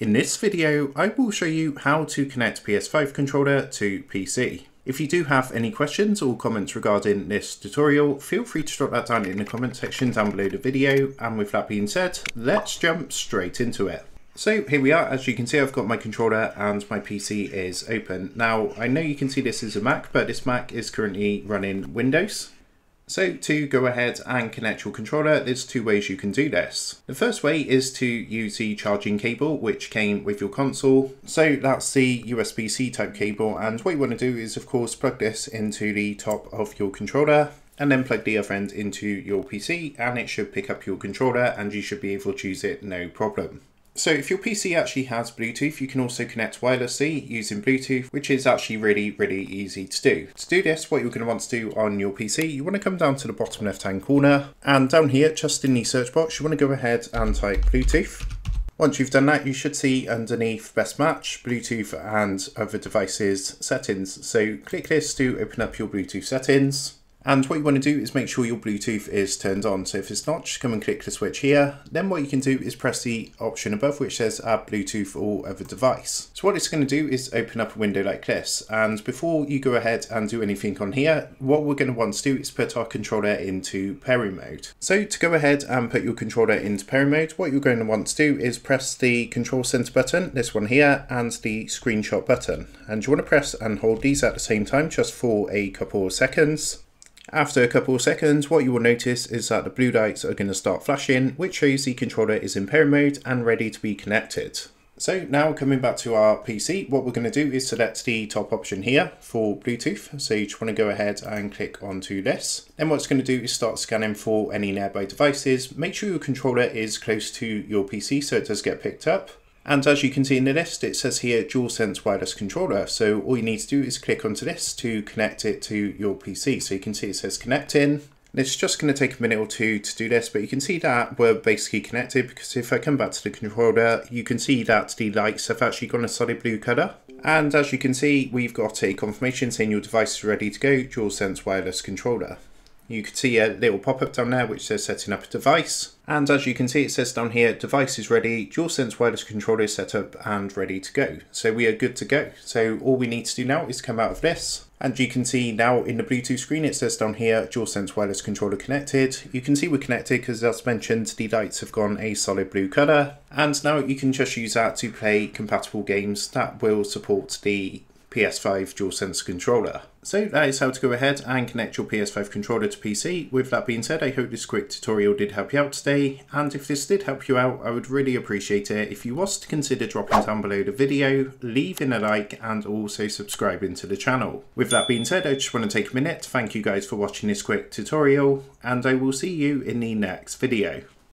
In this video, I will show you how to connect PS5 controller to PC. If you do have any questions or comments regarding this tutorial, feel free to drop that down in the comment section down below the video. And with that being said, let's jump straight into it. So here we are, as you can see I've got my controller and my PC is open. Now I know you can see this is a Mac, but this Mac is currently running Windows. So to go ahead and connect your controller, there's two ways you can do this. The first way is to use the charging cable, which came with your console. So that's the USB-C type cable. And what you want to do is of course plug this into the top of your controller and then plug the other end into your PC and it should pick up your controller and you should be able to use it no problem. So if your PC actually has Bluetooth, you can also connect wirelessly using Bluetooth, which is actually really, really easy to do. To do this, what you're going to want to do on your PC, you want to come down to the bottom left-hand corner, and down here, just in the search box, you want to go ahead and type Bluetooth. Once you've done that, you should see underneath Best Match, Bluetooth and other devices settings. So click this to open up your Bluetooth settings. And what you want to do is make sure your Bluetooth is turned on. So if it's not, just come and click the switch here. Then what you can do is press the option above which says add Bluetooth or other device. So what it's going to do is open up a window like this. And before you go ahead and do anything on here, what we're going to want to do is put our controller into pairing mode. So to go ahead and put your controller into pairing mode, what you're going to want to do is press the control center button, this one here, and the screenshot button. And you want to press and hold these at the same time just for a couple of seconds. After a couple of seconds, what you will notice is that the blue lights are going to start flashing, which shows the controller is in pairing mode and ready to be connected. So now coming back to our PC, what we're going to do is select the top option here for Bluetooth. So you just want to go ahead and click onto this. Then what it's going to do is start scanning for any nearby devices. Make sure your controller is close to your PC so it does get picked up. And as you can see in the list, it says here DualSense wireless controller. So all you need to do is click onto this to connect it to your PC. So you can see it says connecting. And it's just going to take a minute or two to do this, but you can see that we're basically connected because if I come back to the controller, you can see that the lights have actually gone a solid blue colour. And as you can see, we've got a confirmation saying your device is ready to go, DualSense wireless controller. You can see a little pop-up down there which says setting up a device. And as you can see, it says down here, device is ready, DualSense wireless controller is set up and ready to go. So we are good to go. So all we need to do now is come out of this. And you can see now in the Bluetooth screen, it says down here, DualSense wireless controller connected. You can see we're connected because as mentioned, the lights have gone a solid blue color. And now you can just use that to play compatible games that will support the PS5 DualSense controller. So that is how to go ahead and connect your PS5 controller to PC. With that being said, I hope this quick tutorial did help you out today. And if this did help you out, I would really appreciate it if you was to consider dropping down below the video, leaving a like and also subscribing to the channel. With that being said, I just want to take a minute to thank you guys for watching this quick tutorial and I will see you in the next video.